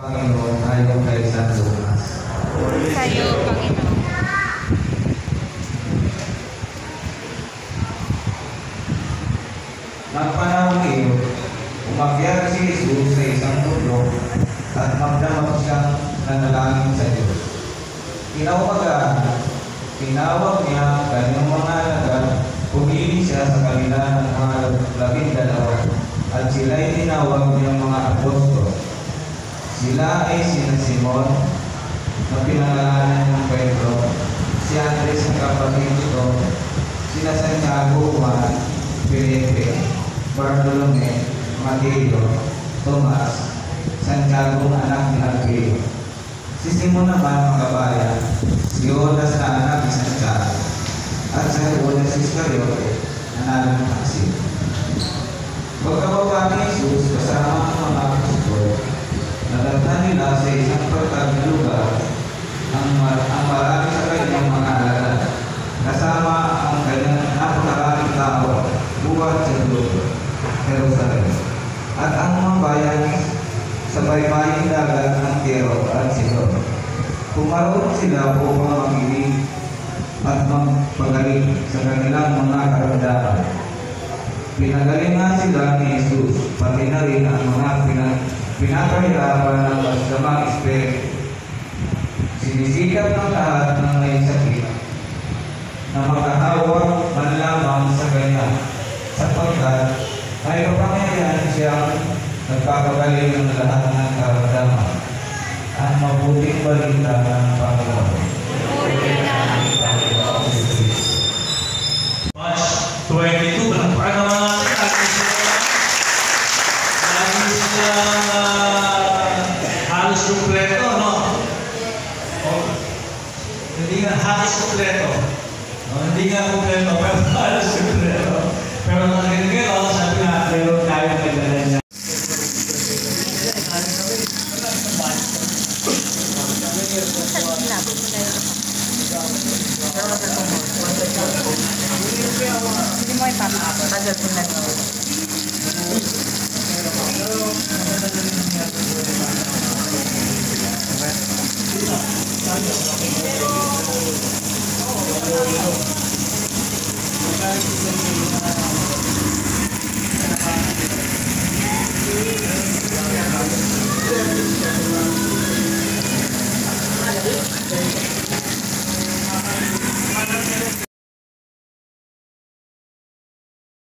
Panginoon ayon kay San Lucas. Sa'yo, Panginoon. Nang panahon iyon, umakyat si Jesus sa isang bundok at magdamag siyang nanalangin sa Diyos. Kinawagan, tinawag niya ang kanyang mga alagad, pumili siya sa kanila ng mga labing dalawa at sila'y tinawag niyang mga apostol. Sila ay sina Simon, na pinangalanan ng Pedro, si Andres ang kapatid nito, sina Santiago, Juan, Felipe, Bartolome, Mateo, Tomas, Santiago ang anak ni Alfeo. Si Simon naman mga kabayan, si Judas na anak ni Santiago, at si Judas Iscariote, anak ng Taksin. से संपर्क juga amar amalan terkait yang mengadakan bersama angkanya antara kita buat jenduk Yerusalem. Akan membayar sebaik-baik dagangan Tiro dan Sidon Kumarut tidak boleh memilih Atman pagaling sa kanilang mga karagdahan. Pinagalingan sila ni Jesus, pati na rin ang mga pinag pinapahirapan ng magdamang espiritu. Sinisikap ng lahat ng may sakit na makahawak man lamang sa kanya sapagkat may kapangyarihan siyang nagpapagaling ng lahat ng karamdaman. Ang mabuting balita ng Panginoon. hindi nga halos kompleto. No? Hindi nga kompleto, pero halos kompleto. Pero nakakita kayo, sabi nga, meron tayo niya. Thank you.